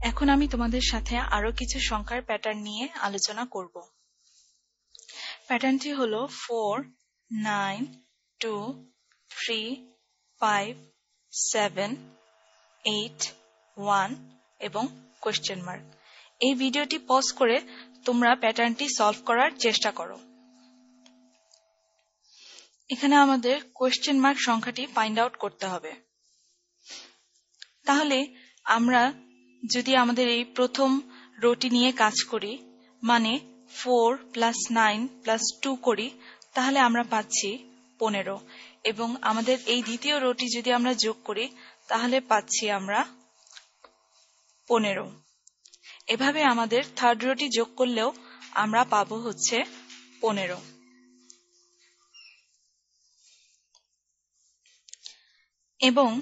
এখন আমি তোমাদের সাথে আরও কিছু সংখ্যার প্যাটার্ন নিয়ে আলোচনা করব। প্যাটার্নটি হলো four nine two three five seven eight one এবং কোয়েশ্চেন মার্ক এই ভিডিওটি পজ করে তোমরা প্যাটার্নটি সলভ করার চেষ্টা করো। এখানে আমাদের কোয়েশ্চেন মার্ক সংখ্যাটি ফাইন্ড আউট করতে হবে। তাহলে আমরা যদি আমাদের এই প্রথম রোটি নিয়ে কাজ করি মানে four plus nine plus two করি, তাহলে আমরা পাচ্ছি পনেরো। এবং আমাদের এই দ্বিতীয় রোটি যদি আমরা যোগ করি, তাহলে পাচ্ছি আমরা পনেরো। এভাবে আমাদের থার্ড রোটি যোগ করলেও আমরা পাবো হচ্ছে পনেরো। এবং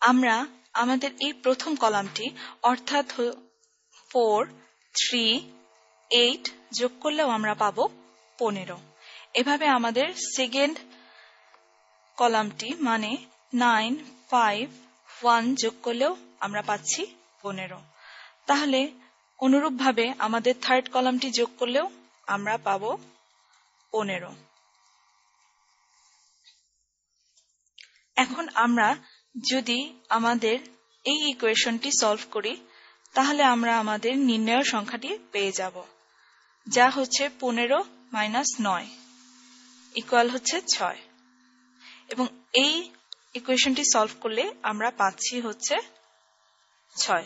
আমরা আমাদের এই প্রথম কলামটি অর্থাৎ ফোর, থ্রি, এইট যোগ করলেও আমরা পাবো পনেরো। এভাবে আমাদের সেকেন্ড কলামটি মানে নাইন, ফাইভ, ওয়ান যোগ করলেও আমরা পাচ্ছি পনেরো। তাহলে অনুরূপভাবে আমাদের থার্ড কলামটি যোগ করলেও আমরা পাব পনেরো। এখন আমরা যদি আমাদের এই ইকুয়েশনটি সলভ করি, তাহলে আমরা আমাদের নির্ণয় সংখ্যাটি পেয়ে যাব, যা হচ্ছে পনেরো মাইনাস নয় ইকুয়াল হচ্ছে ছয়। এবং এই ইকুয়েশনটি সলভ করলে আমরা পাচ্ছি হচ্ছে ছয়।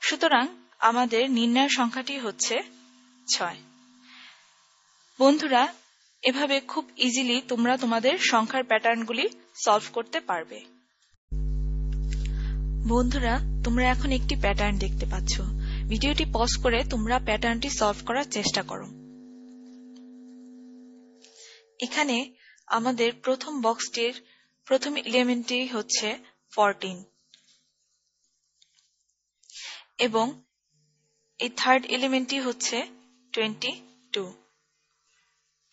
সুতরাং আমাদের নির্ণয় সংখ্যাটি হচ্ছে ছয়। বন্ধুরা, এভাবে খুব ইজিলি তোমরা তোমাদের সংখ্যার প্যাটার্নগুলি সলভ করতে পারবে। বন্ধুরা, তোমরা এখন একটি প্যাটার্ন দেখতে পাচ্ছ। ভিডিওটি পজ করে তোমরা প্যাটার্নটি সলভ করার চেষ্টা করো। এখানে আমাদের প্রথম বক্সটির প্রথম এলিমেন্টটি হচ্ছে ফরটিন এবং এই থার্ড এলিমেন্টটি হচ্ছে টোয়েন্টি টু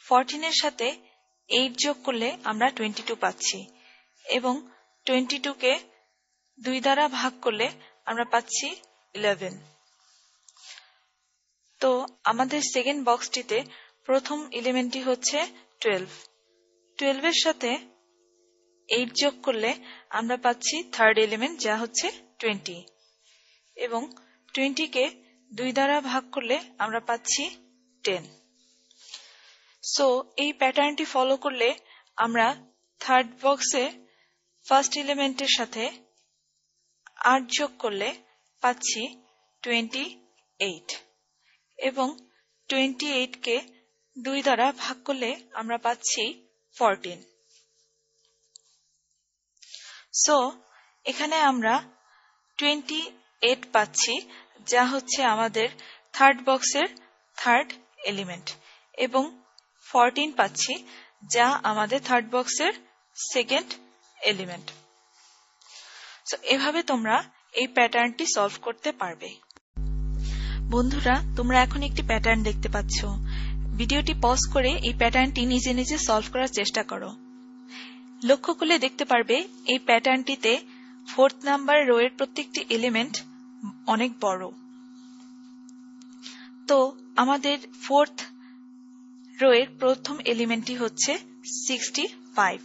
ফরটিনের সাথে এইট যোগ করলে আমরা টোয়েন্টি টু পাচ্ছি। এবং টোয়েন্টি টুকে দুই দ্বারা ভাগ করলে আমরা পাচ্ছি ইলেভেন তো আমাদের সেকেন্ড বক্সটিতে প্রথম এলিমেন্টটি হচ্ছে টুয়েলভ টুয়েলভের সাথে এইট যোগ করলে আমরা পাচ্ছি থার্ড এলিমেন্ট যা হচ্ছে টোয়েন্টি এবং টোয়েন্টিকে দুই দ্বারা ভাগ করলে আমরা পাচ্ছি টেন সো এই প্যাটার্নটি ফলো করলে আমরা থার্ড বক্সে ফার্স্ট এলিমেন্টের সাথে আট যোগ করলে পাচ্ছি টোয়েন্টি এইট এবং টোয়েন্টি এইটকে দুই দ্বারা ভাগ করলে আমরা পাচ্ছি ফরটিন সো এখানে আমরা টোয়েন্টি এইট পাচ্ছি, যা হচ্ছে আমাদের থার্ড বক্সের থার্ড এলিমেন্ট এবং ফরটিন পাচ্ছি, যা আমাদের থার্ড বক্সের সেকেন্ড এলিমেন্ট সো এভাবে তোমরা এই প্যাটার্নটি সলভ করতে পারবে। বন্ধুরা, তোমরা এখন একটি প্যাটার্ন দেখতে পাচ্ছ। ভিডিওটি পজ করে এই প্যাটার্নটি নিজে নিজে সলভ করার চেষ্টা করো। লক্ষ্য করলে দেখতে পারবে, এই প্যাটার্নটিতে ফোর্থ নাম্বার রো এর প্রত্যেকটি এলিমেন্ট অনেক বড়। তো, আমাদের ফোর্থ রো এর প্রথম এলিমেন্টটি হচ্ছে সিক্সটি ফাইভ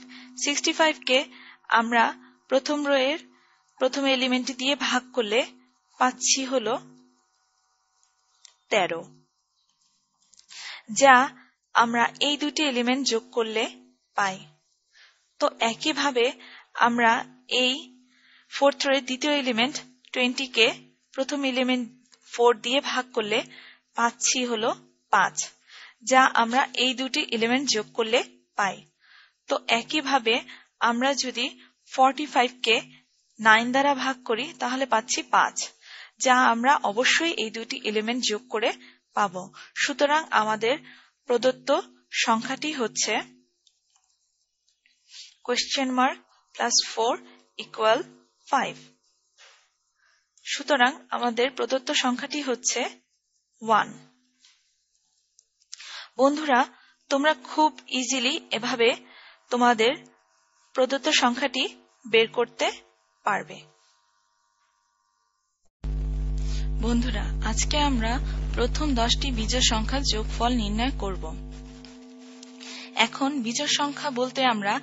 সিক্সটি ফাইভকে আমরা প্রথম রো এর প্রথম এলিমেন্টটি দিয়ে ভাগ করলে পাচ্ছি হল তেরো। যা আমরা এই দুটি এলিমেন্ট যোগ করলে পাই। তো একইভাবে আমরা এই ফোর্থ রোয়ের দ্বিতীয় এলিমেন্ট টোয়েন্টিকে প্রথম এলিমেন্ট ফোর দিয়ে ভাগ করলে পাচ্ছি হল পাঁচ, যা আমরা এই দুটি এলিমেন্ট যোগ করলে পাই। তো একইভাবে আমরা যদি ফর্টি ফাইভকে নাইন দ্বারা ভাগ করি, তাহলে পাচ্ছি পাঁচ, যা আমরা অবশ্যই এই দুটি এলিমেন্ট যোগ করে পাব। সুতরাং আমাদের প্রদত্ত সংখ্যাটি হচ্ছে question mark plus four equal five সুতরাং আমাদের প্রদত্ত সংখ্যাটি হচ্ছে ওয়ান বন্ধুরা, তোমরা খুব ইজিলি এভাবে তোমাদের প্রদত্ত সংখ্যাটি বের করতে পারবে। বন্ধুরা, আজকে আমরা প্রথম দশটি বিজোড় সংখ্যার যোগফল নির্ণয় করব। এখন বিজোড় সংখ্যা বলতে আমরা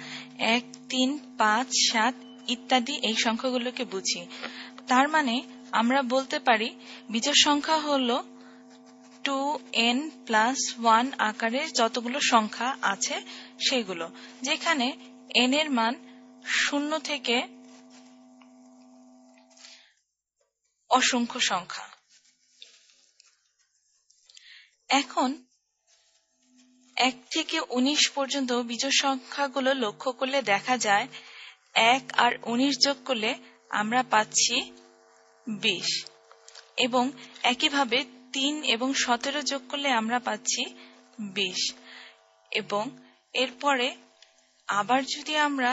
এক, তিন, পাঁচ, সাত ইত্যাদি এই সংখ্যাগুলোকে বুঝি। তার মানে আমরা বলতে পারি বিজোড় সংখ্যা হল টু এন প্লাস ওয়ান আকারের যতগুলো সংখ্যা আছে সেগুলো, যেখানে এন এর মান শূন্য থেকে অসংখ্য সংখ্যা। এখন এক থেকে উনিশ পর্যন্ত বিজোড় সংখ্যাগুলো লক্ষ্য করলে দেখা যায় এক আর উনিশ যোগ করলে আমরা পাচ্ছি বিশ। এবং একইভাবে তিন এবং সতেরো যোগ করলে আমরা পাচ্ছি বিশ। এবং এরপরে আবার যদি আমরা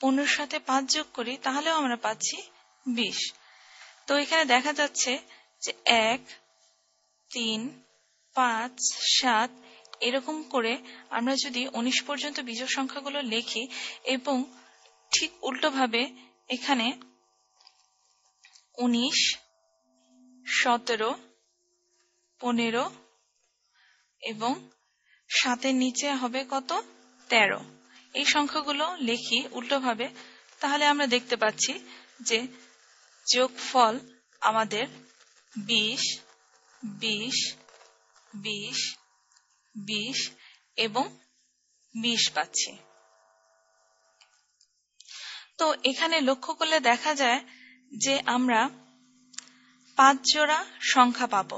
পনেরো সাথে পাঁচ যোগ করি, তাহলেও আমরা পাচ্ছি বিশ। তো এখানে দেখা যাচ্ছে যে এক, তিন, পাঁচ, সাত, এরকম করে আমরা যদি উনিশ পর্যন্ত বিজোড় সংখ্যাগুলো লিখি এবং ঠিক উল্টোভাবে এখানে উনিশ, সতেরো, পনেরো এবং সাতের নিচে হবে কত? তেরো। এই সংখ্যাগুলো লিখি উল্টোভাবে, তাহলে আমরা দেখতে পাচ্ছি যে যোগফল আমাদের বিশ বিশ বিশ বিশ এবং বিশ পাচ্ছি। তো এখানে লক্ষ্য করলে দেখা যায় যে আমরা পাঁচ জোড়া সংখ্যা পাব।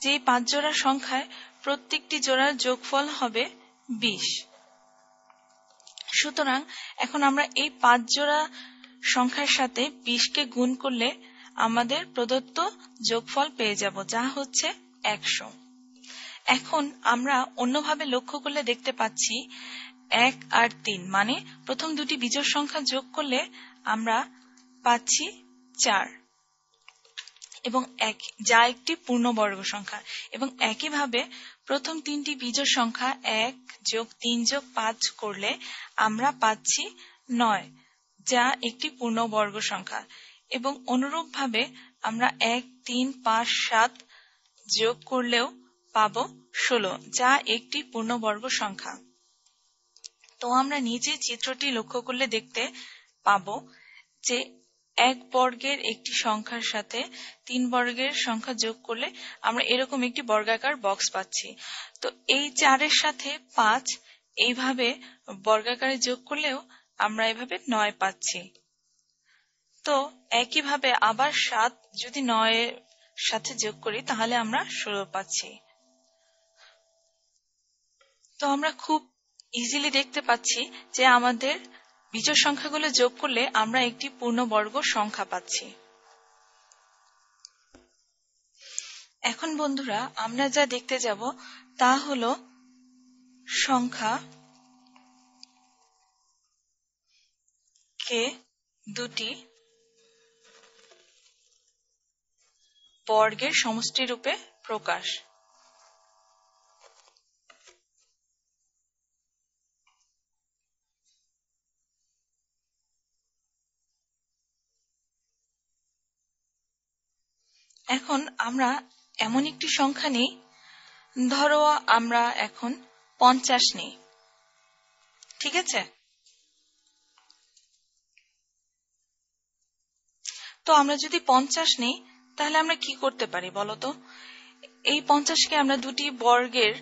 যে পাঁচ জোড়া সংখ্যায় প্রত্যেকটি জোড়ার যোগফল হবে বিশ। সুতরাং এখন আমরা এই পাঁচ জোড়া সংখ্যার সাথে বিশকে গুণ করলে আমাদের প্রদত্ত যোগফল পেয়ে যাব, যা হচ্ছে একশো। এখন আমরা অন্যভাবে লক্ষ্য করলে দেখতে পাচ্ছি এক আর তিন মানে প্রথম দুটি বিজোড় সংখ্যা যোগ করলে আমরা পাচ্ছি চার। এবং এক, যা একটি পূর্ণবর্গ সংখ্যা। এবং একইভাবে প্রথম তিনটি বিজোড় সংখ্যা এক যোগ তিন যোগ পাঁচ করলে আমরা পাচ্ছি নয়। যা একটি পূর্ণবর্গ সংখ্যা। এবং অনুরূপভাবে আমরা এক, তিন, পাঁচ, সাত যোগ করলেও পাব ষোলো, যা একটি পূর্ণবর্গ সংখ্যা। তো আমরা নিচে চিত্রটি লক্ষ্য করলে দেখতে পাব যে এক বর্গের একটি সংখ্যার সাথে তিন বর্গের সংখ্যা যোগ করলে আমরা এরকম একটি বর্গাকার বক্স পাচ্ছি। তো এই চারের সাথে পাঁচ এইভাবে বর্গাকারে যোগ করলেও আমরা এভাবে নয় পাচ্ছি। তো একইভাবে আবার সাত, যদি নয়ের সাথে যোগ করি, তাহলে আমরা ষোলো পাচ্ছি। তো আমরা খুব ইজিলি দেখতে পাচ্ছি যে আমাদের বিজোড় সংখ্যাগুলো যোগ করলে আমরা একটি পূর্ণবর্গ সংখ্যা পাচ্ছি। এখন বন্ধুরা, আমরা যা দেখতে যাব তা হল সংখ্যা কে দুটি বর্গের সমষ্টি রূপে প্রকাশ। এখন আমরা এমন একটি সংখ্যা নেই, ধরো আমরা এখন পঞ্চাশ নেই। ঠিক আছে? তো আমরা যদি পঞ্চাশ নেই, তাহলে আমরা কি করতে পারি বলতো এই পঞ্চাশকে আমরা দুটি বর্গের,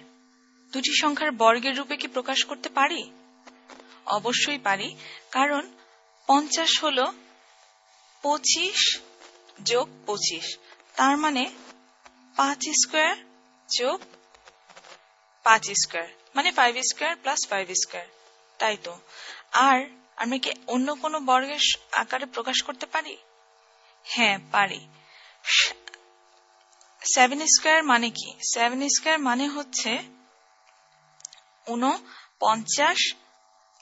দুটি সংখ্যার বর্গের রূপে কি প্রকাশ করতে পারি? অবশ্যই পারি, কারণ পঞ্চাশ হল পঁচিশ যোগ পঁচিশ, তার মানে পাঁচ স্কোয়ার যোগ পাঁচ স্কোয়ার মানে five square plus five square তাই তো? আর আমি কি অন্য কোনো বর্গের আকারে প্রকাশ করতে পারি? হ্যাঁ পারি। সেভেন স্কোয়ার মানে কি? সেভেন স্কোয়ার মানে হচ্ছে পঞ্চাশ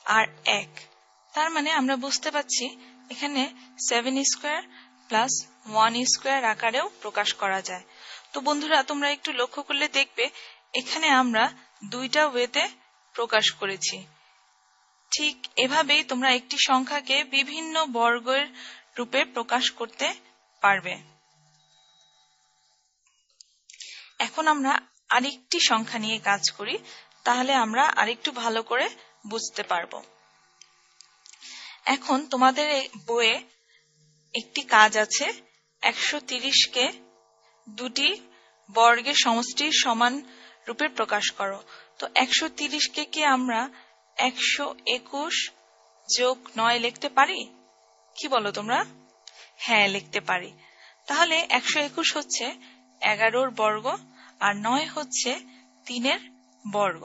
আর এক। তার মানে আমরা বুঝতে পাচ্ছি এখানে seven square plus one square আকারেও প্রকাশ করা যায়। তো বন্ধুরা, তোমরা একটু লক্ষ্য করলে দেখবে এখানে আমরা দুইটা ওয়েতে প্রকাশ করেছি। ঠিক এভাবেই তোমরা একটি সংখ্যাকে বিভিন্ন বর্গের রূপে প্রকাশ করতে পারবে। এখন আমরা আরেকটি সংখ্যা নিয়ে কাজ করি, তাহলে আমরা আরেকটু ভালো করে বুঝতে পারব। এখন তোমাদের বইয়ে একটি কাজ আছে, একশো তিরিশকে দুটি বর্গের সমষ্টির সমান রূপে প্রকাশ করো। তো একশো তিরিশকে কি আমরা একশো একুশ যোগ নয় লিখতে পারি? কি বলো তোমরা? হ্যাঁ লিখতে পারি। তাহলে একশো একুশ হচ্ছে এগারোর বর্গ আর নয় হচ্ছে তিনের বর্গ।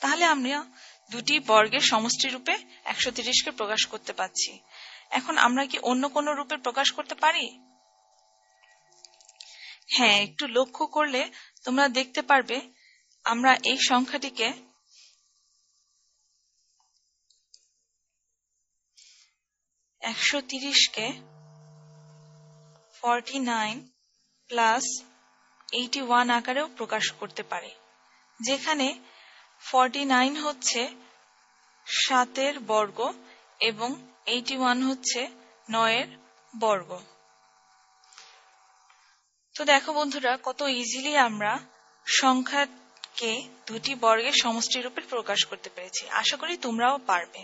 তাহলে আমরা দুটি বর্গের সমষ্টি রূপে একশো তিরিশকে প্রকাশ করতে পারছি। এখন আমরা কি অন্য কোন রূপে প্রকাশ করতে পারি? হ্যাঁ একটু লক্ষ্য করলে তোমরা দেখতে পারবে, আমরা এই সংখ্যাটিকে একশো তিরিশকে forty nine plus eighty one আকারেও প্রকাশ করতে পারে, যেখানে ফর্টি নাইন হচ্ছে সাতের বর্গ এবং এইটি ওয়ান হচ্ছে নয়ের বর্গ। তো দেখো বন্ধুরা, কত ইজিলি আমরা সংখ্যাকে দুটি বর্গের সমষ্টি রূপে প্রকাশ করতে পেরেছি। আশা করি তোমরাও পারবে।